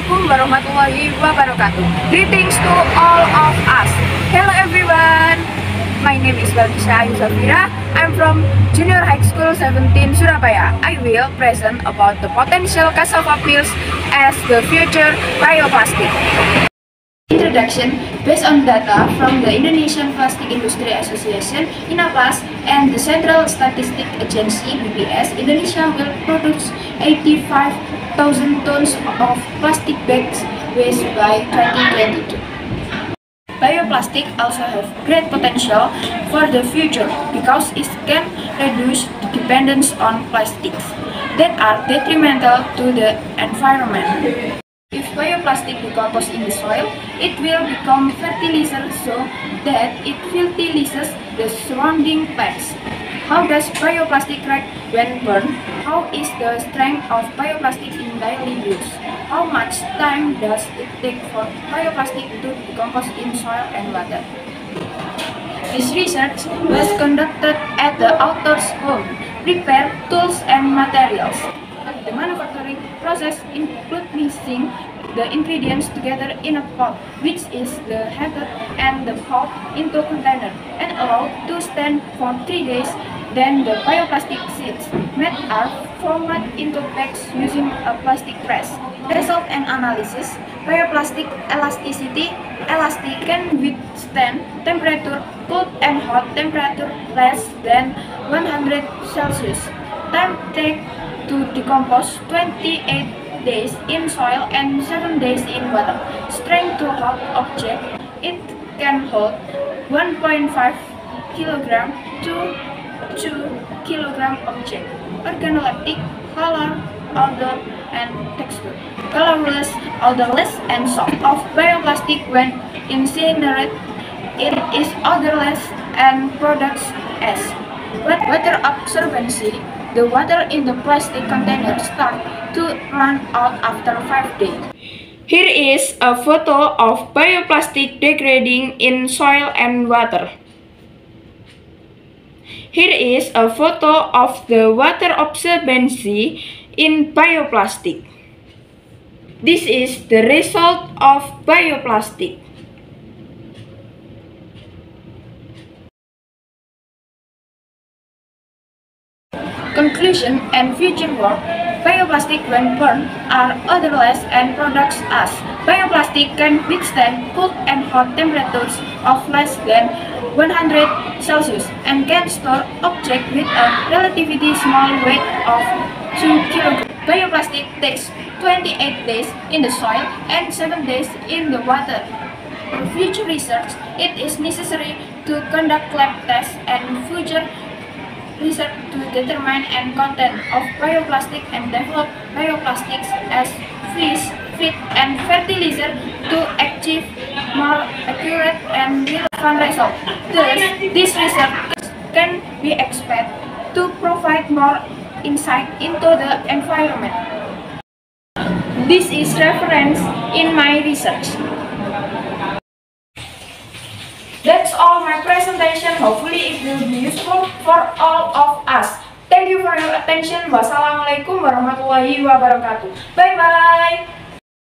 warahmatullahi wabarakatuh. Greetings to all of us. Hello everyone. My name is Balkisha Yusafira. I'm from Junior High School 17 Surabaya. I will present about the potential cassava mills as the future bioplastic. Introduction Based on data from the Indonesian Plastic Industry Association, INAPLAS, and the Central Statistic Agency, BPS, Indonesia will produce 85,000 tons of plastic bags waste by 2022. Bioplastic also have great potential for the future because it can reduce the dependence on plastics that are detrimental to the environment. If bioplastic decomposes in the soil, it will become fertilizer so that it fertilizes the surrounding plants. How does bioplastic react when burned? How is the strength of bioplastic in daily use? How much time does it take for bioplastic to decompose in soil and water? This research was conducted at the author's home, prepare tools and materials. The manufacturing process includes mixing the ingredients together in a pot, which is the heated and the pot into container and allowed to stand for three days. Then the bioplastic seeds made are formed into bags using a plastic press. Result and analysis: bioplastic elasticity. Elastic can withstand temperature cold and hot temperature less than 100 Celsius. Time take to decompose 28 days in soil and 7 days in water. Strength to hold object, it can hold 1.5 kilogram to 2 kilogram object. Organoleptic, color, odor, and texture. Colorless, odorless, and soft. Of bioplastic when incinerated, it is odorless and products as water absorbency the water in the plastic container start to run out after 5 days. Here is a photo of bioplastic degrading in soil and water. Here is a photo of the water absorbency in bioplastic. This is the result of bioplastic. Conclusion and future work Bioplastic when burned are odorless and products as bioplastic can withstand cold and hot temperatures of less than 100 Celsius and can store objects with a relatively small weight of 2 kg. Bioplastic takes 28 days in the soil and 7 days in the water. For future research, it is necessary to conduct lab tests and future research to determine and content of bioplastic and develop bioplastics as fish, feed, and fertilizer to achieve more accurate and relevant results. Thus, this research can be expected to provide more insight into the environment. This is referenced in my research. All my presentation. Hopefully it will be useful for all of us. Thank you for your attention. Wassalamualaikum warahmatullahi wabarakatuh. Bye-bye.